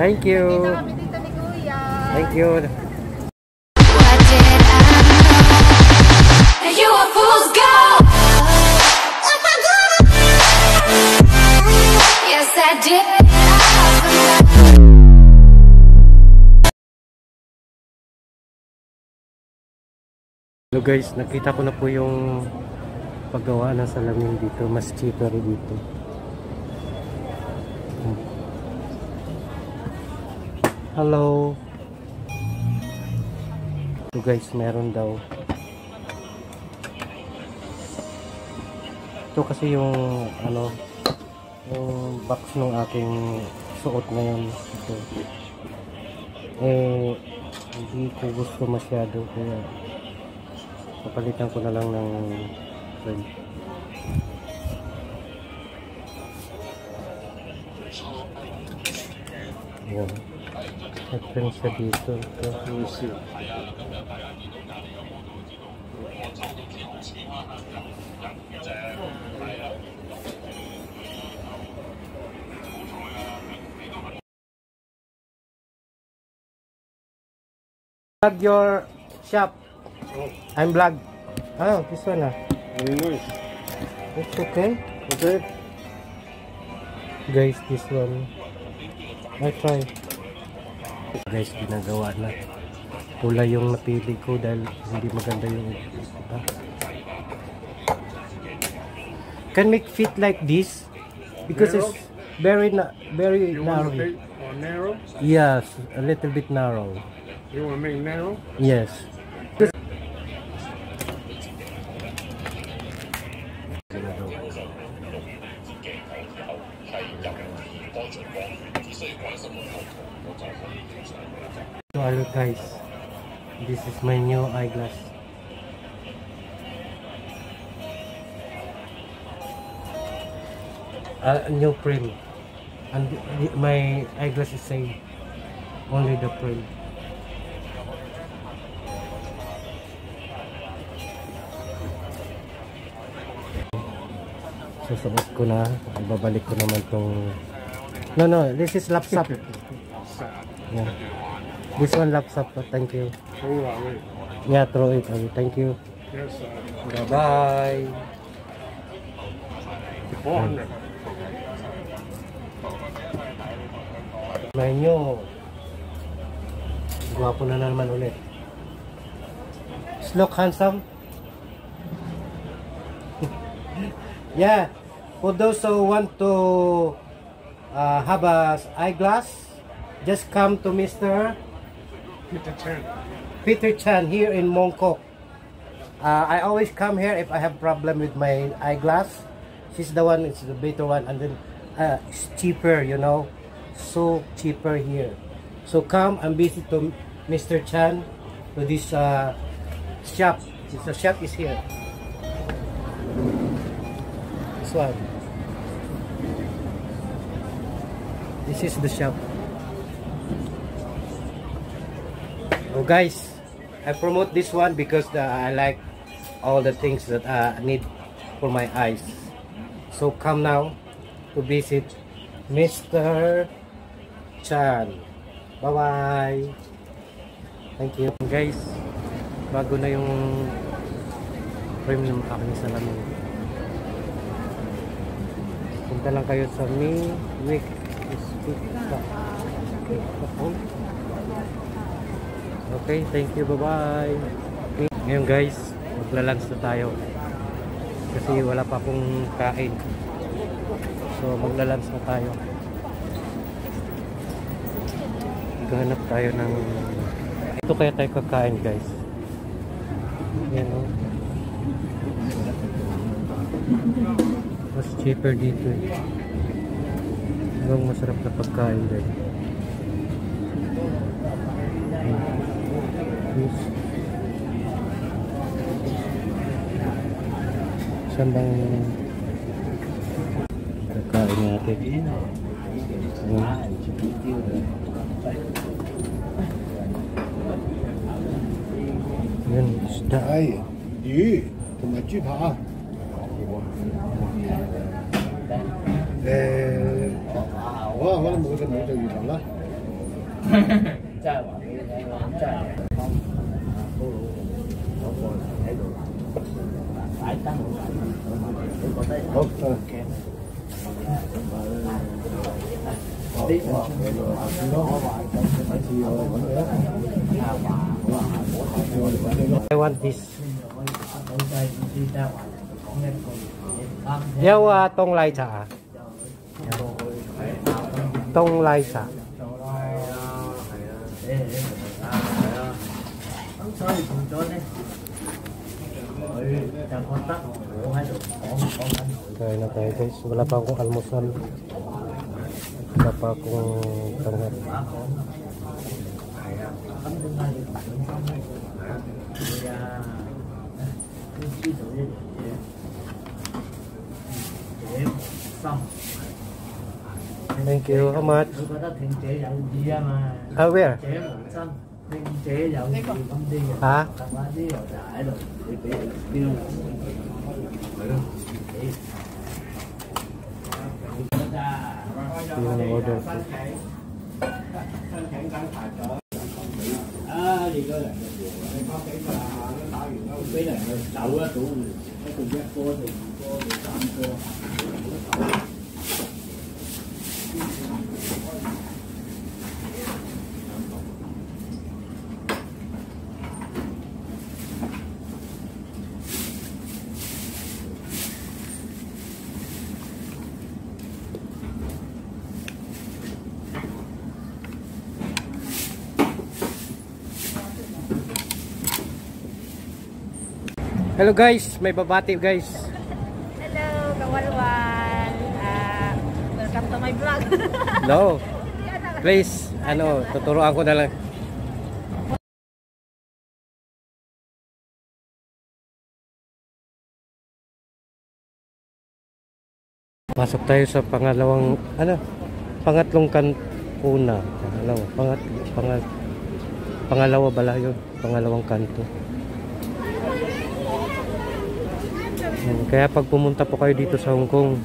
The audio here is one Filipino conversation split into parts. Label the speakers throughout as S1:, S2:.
S1: Thank you.
S2: Dito kami dito ni Kuya.
S1: Thank you.
S3: Did.
S1: Hello guys, nakita ko na po yung paggawa ng salamin dito. Mas cheaper dito. Hello. Ito guys, meron daw. Ito kasi yung ano yung box ng aking suot ngayon ito. Eh hindi ko gusto masyado kaya papalitan ko na lang ng frame Frame siya dito. Ito. Plug your shop. I'm vlog. Oh, this one ah. It's okay.
S4: Okay.
S1: Guys, this one. I try. Guys, ginagawa na. Pula yung napili ko dahil hindi maganda yung iba. Can make fit like this because
S4: Narrow?
S1: it's very na very
S4: You want
S1: narrow.
S4: make uh, narrow?
S1: Yes, a little bit narrow.
S4: You want to make narrow?
S1: Yes. So hello guys, this is my new eyeglass. A new frame. And my eyeglass is same. Only the frame. Susuot ko na. Ibabalik ko naman tong... No, no. This is laptop. Yeah. This one laptop. Thank you.
S4: Throw away.
S1: Yeah, throw it away. Thank you.
S4: Yes, uh,
S1: Bye-bye.
S4: 400.
S1: May nyo. Gwapo na naman ulit. Look handsome. yeah. For those who want to uh, have a eyeglass, just come to Mr.
S4: Peter Chan.
S1: Peter Chan here in Mongkok. Uh, I always come here if I have problem with my eyeglass. She's the one, it's the better one, and then uh, it's cheaper, you know, so cheaper here. So come and visit to Mr. Chan to this uh, shop. The shop is here. This one. This is the shop. Oh guys, I promote this one because the, I like all the things that uh, I need for my eyes. So come now to visit Mr. Chan. Bye bye. Thank you. Guys, bago na yung frame ng aking salamin. Punta lang kayo sa Mi Week Okay, thank you. Bye-bye. Ngayon guys, magla-lunch na tayo. Kasi wala pa akong kain. So magla-lunch na tayo. Maghanap tayo ng... Ito kaya tayo kakain guys. Yan o. Mas cheaper dito eh. Ang masarap na pagkain din. Fish. Saan bang pagkain natin? Yan, isda.
S4: Ay, di. Tumachi ha. Eh, 就冇就鱼头啦。
S2: 真系话俾你听，真系高佬嗰个喺度摆灯好大，你觉得
S4: 好，
S2: 惊咩？呢个我话
S4: 下次我揾你啦。好啊，下次我哋揾你咯。
S1: I want this.
S2: 可以打到鸡， 下。
S1: Tong lai cha.
S2: 做咯，系啊，系啊，你你明唔明啊？系啊，咁所以变咗咧，佢就觉得我喺度讲讲紧佢。
S1: Kaya na tayo guys. Wala pa akong almusal. Wala pa akong tanghal.
S2: 话讲
S1: Thank you. How much?
S2: Oh, à,
S1: à? where?
S2: Hả?
S1: Tiền order.
S2: À, đi coi lại. Có cái là nó tạo gì nó cái này nó đậu á, tủ cái cùng giác cô thì cô thì tạm cô.
S1: Hello guys, may babati guys.
S5: Hello, kawalwan. Ah, welcome to my vlog.
S1: No. Please, ano, tuturuan ko na lang. Pasok tayo sa pangalawang, ano, pangatlong kan una. Pangalawa, pangat, pangat, pangalawa bala yun, pangalawang kanto. Kaya pag pumunta po kayo dito sa Hong Kong,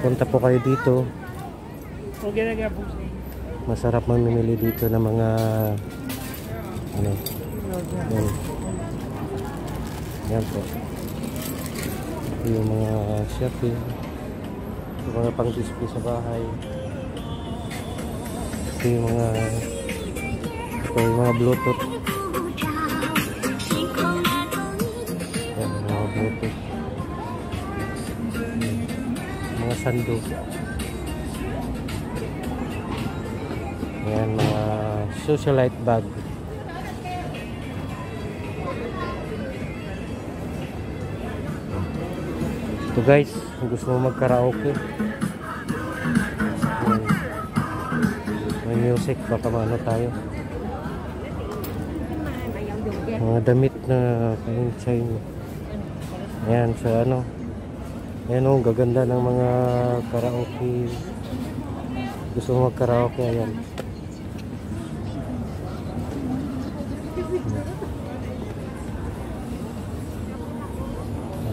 S1: punta po kayo dito. Masarap mamimili dito ng mga ano. Yan. Yan po. Yung mga shopping. Yung mga pang display sa bahay. Yung mga ito yung mga bluetooth. Sando. Yan, mga socialite bag. Ito guys, gusto mo mag-karaoke. Yan. May music, baka maano tayo. Mga damit na pang sa inyo. Ayan, sa ano. Ayan o, gaganda ng mga karaoke. Gusto mo mag-karaoke, ayan.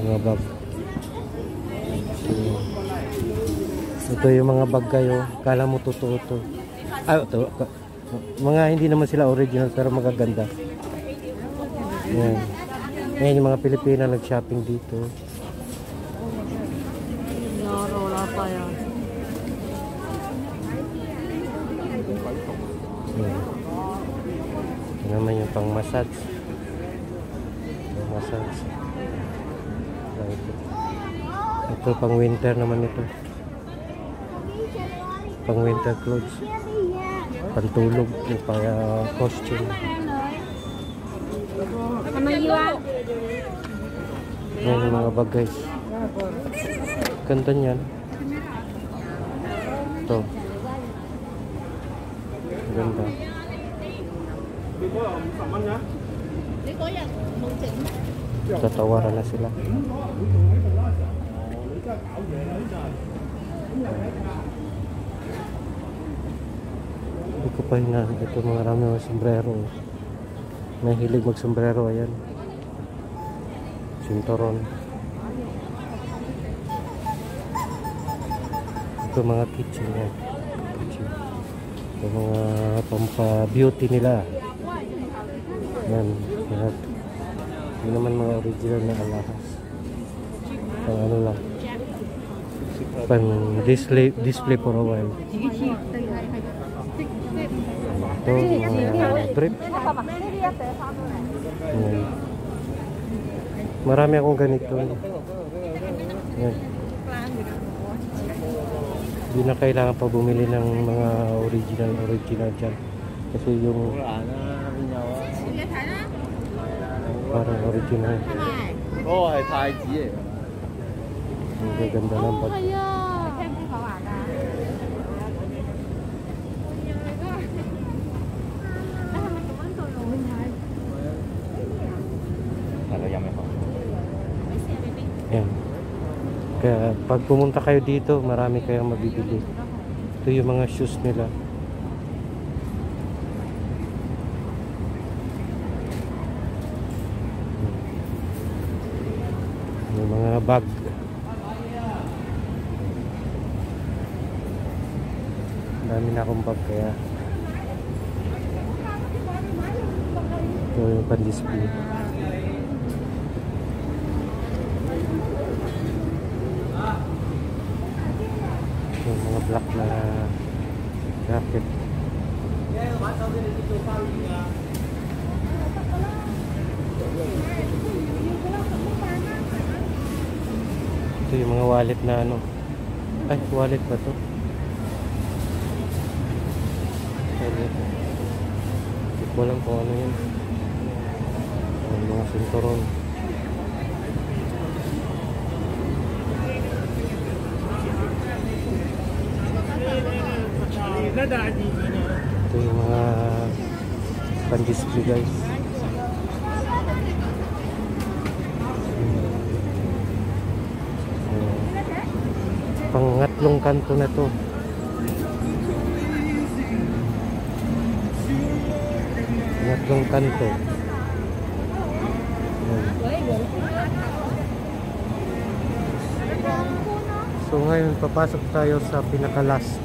S1: Mga bag. Ito yung mga bag kayo. Kala mo totoo to. Ah, ito. Mga hindi naman sila original pero magaganda. Ayan. Ayan yung mga Pilipina nag-shopping dito.
S5: Wala pa yan.
S1: Ayan. Ito naman yung pang massage. Pang massage. Ito. ito pang winter naman ito. Pang winter clothes. Pantulog. Yung pang ah, costume. Yan yung mga bag guys. Ganda niyan. Ito. Ganda. Tatawaran na sila. Hindi ko pa hina. Ito mga rami mga sombrero. May hilig mag sombrero. Ayan. Sinturon. Ito mga kitchen yan. Kitchen.
S6: Sa mga pampa-beauty nila. Yan. Lahat. Hindi naman mga original na alahas. Pang ano lang. Pang display, display for a while. Ito, mga drip. Yan. Marami akong ganito. Yan hindi na kailangan pa bumili ng mga original original dyan. Kasi yung parang original.
S2: Oh ay taiji eh
S6: ang gaganda ng
S1: pag Kaya pag pumunta kayo dito, marami kayong mabibili. Ito yung mga shoes nila. Yung mga bag. Dami na akong bag kaya ito yung pan-display. yung mga black na jacket ito yung mga wallet na ano. Ay wallet ba to? Hindi ko alam kung ano yun. Mga sinturon ito yung mga pan-display guys. Ayan. pangatlong kanto na to. Pangatlong kanto. Ayan. so ngayon papasok tayo sa pinaka last